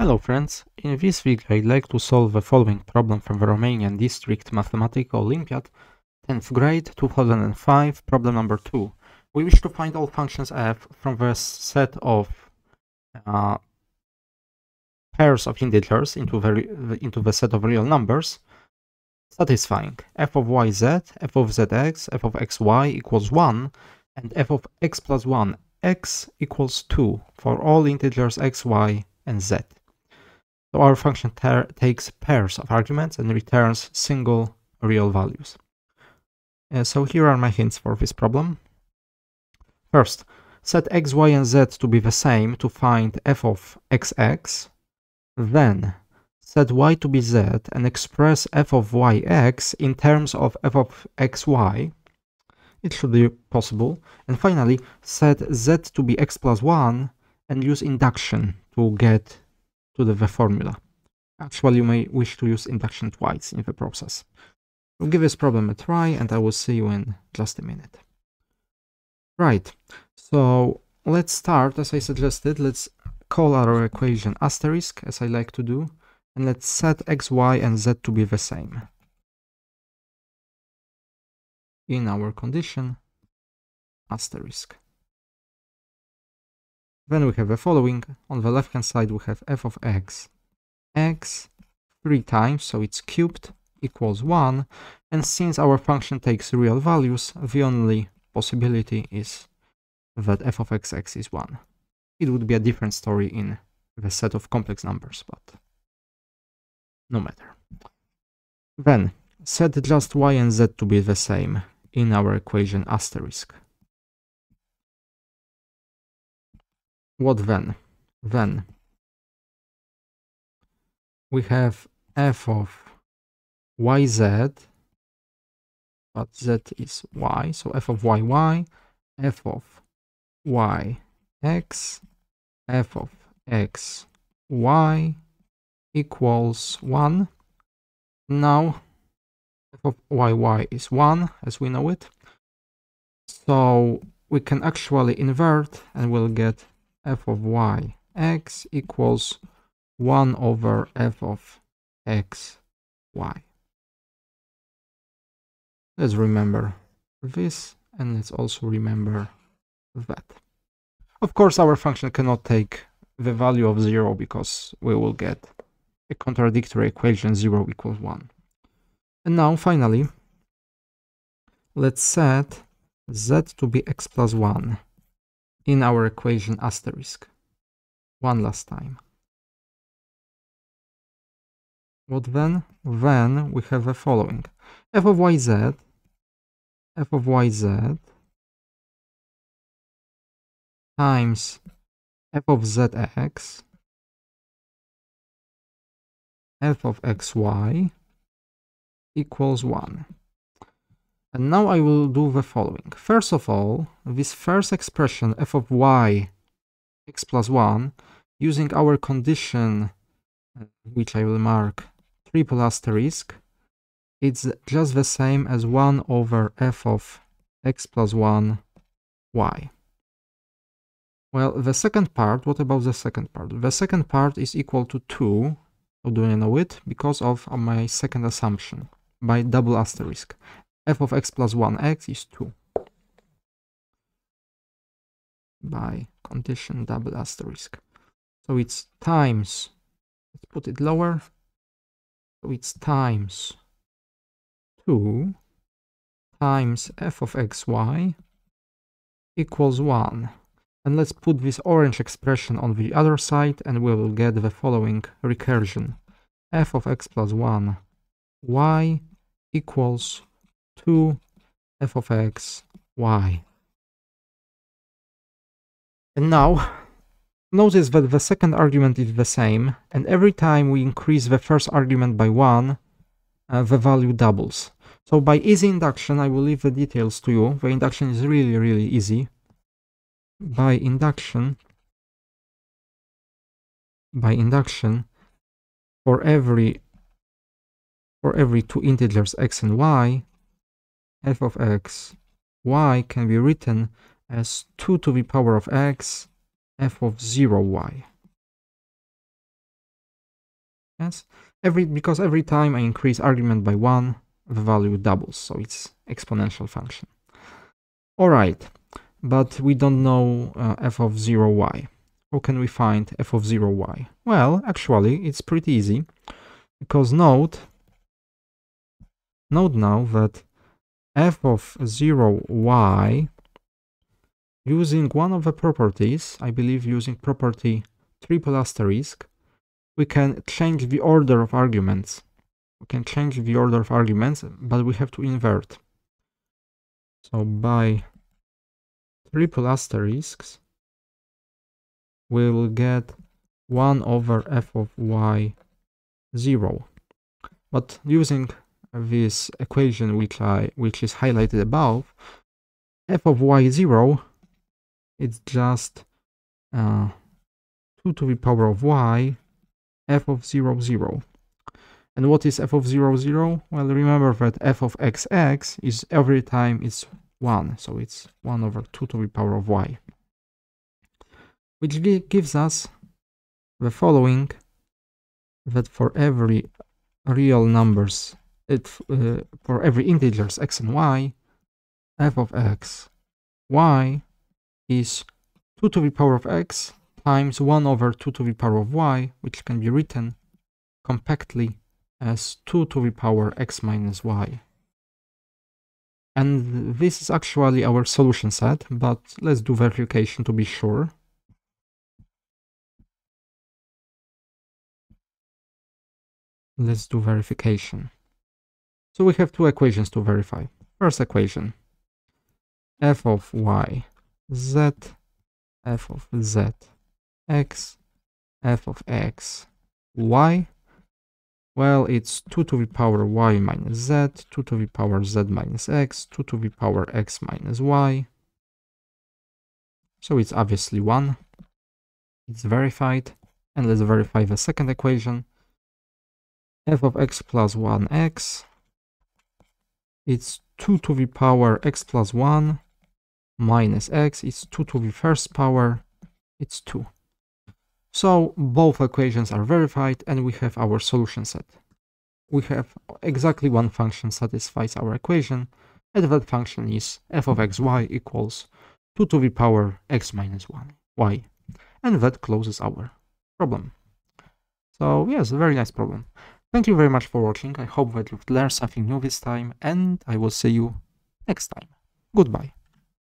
Hello friends, in this video I'd like to solve the following problem from the Romanian District Mathematical Olympiad, 10th grade, 2005, problem number 2. We wish to find all functions f from the set of uh, pairs of integers into the, into the set of real numbers, satisfying f of yz, f of zx, f of xy equals 1, and f of x plus 1, x equals 2 for all integers x, y, and z. So our function takes pairs of arguments and returns single real values. Uh, so here are my hints for this problem. First, set x, y, and z to be the same to find f of xx. Then, set y to be z and express f of yx in terms of f of xy. It should be possible. And finally, set z to be x plus 1 and use induction to get to the, formula. Actually, you may wish to use induction twice in the process. We'll give this problem a try and I will see you in just a minute. Right, so let's start as I suggested. Let's call our equation asterisk as I like to do and let's set x, y and z to be the same. In our condition, asterisk. Then we have the following. On the left hand side we have f of x. x 3 times, so it's cubed, equals 1. And since our function takes real values, the only possibility is that f of xx is 1. It would be a different story in the set of complex numbers, but no matter. Then, set just y and z to be the same in our equation asterisk. What then? Then we have f of yz, but z is y, so f of yy, f of y x, f of x y equals 1. Now f of yy is 1, as we know it. So we can actually invert and we'll get f of y x equals 1 over f of x y. Let's remember this and let's also remember that. Of course, our function cannot take the value of 0 because we will get a contradictory equation 0 equals 1. And now, finally, let's set z to be x plus 1 in our equation asterisk. One last time. What then? Then we have the following. f of yz, f of yz times f of zx, f of xy equals 1. And now I will do the following. First of all, this first expression f of y x plus 1, using our condition, uh, which I will mark triple asterisk, it's just the same as 1 over f of x plus 1 y. Well, the second part, what about the second part? The second part is equal to 2. How do I know it? Because of my second assumption by double asterisk f of x plus 1x is 2 by condition double asterisk. So it's times, let's put it lower, so it's times 2 times f of xy equals 1. And let's put this orange expression on the other side and we will get the following recursion. f of x plus 1 y equals 2 f of x y. And now, notice that the second argument is the same, and every time we increase the first argument by 1, uh, the value doubles. So by easy induction, I will leave the details to you. The induction is really, really easy. By induction, by induction, for every for every two integers x and y, f of x y can be written as 2 to the power of x f of 0 y. Yes, every because every time I increase argument by one, the value doubles, so it's exponential function. All right, but we don't know uh, f of 0y. How can we find f of 0y? Well, actually, it's pretty easy, because note, note now that f of 0y using one of the properties, I believe using property triple asterisk, we can change the order of arguments. We can change the order of arguments, but we have to invert. So by triple asterisks, we will get 1 over f of y 0. But using this equation which I which is highlighted above, f of y 0 it's just uh, 2 to the power of y f of 0 0. And what is f of 0 0? Well, remember that f of xx is every time it's 1, so it's 1 over 2 to the power of y. Which gives us the following, that for every real numbers, it, uh, for every integers x and y, f of x, y is 2 to the power of x times 1 over 2 to the power of y, which can be written compactly as 2 to the power x minus y. And this is actually our solution set, but let's do verification to be sure. Let's do verification. So we have two equations to verify. First equation, f of y z f of z x f of x y. Well it's 2 to the power y minus z 2 to the power z minus x 2 to the power x minus y. So it's obviously 1 it's verified. And let's verify the second equation. F of x plus 1x it's 2 to the power x plus 1 minus x is 2 to the first power, it's 2. So both equations are verified and we have our solution set. We have exactly one function satisfies our equation and that function is f of xy equals 2 to the power x minus 1 y. And that closes our problem. So yes, a very nice problem. Thank you very much for watching. I hope that you've learned something new this time and I will see you next time. Goodbye.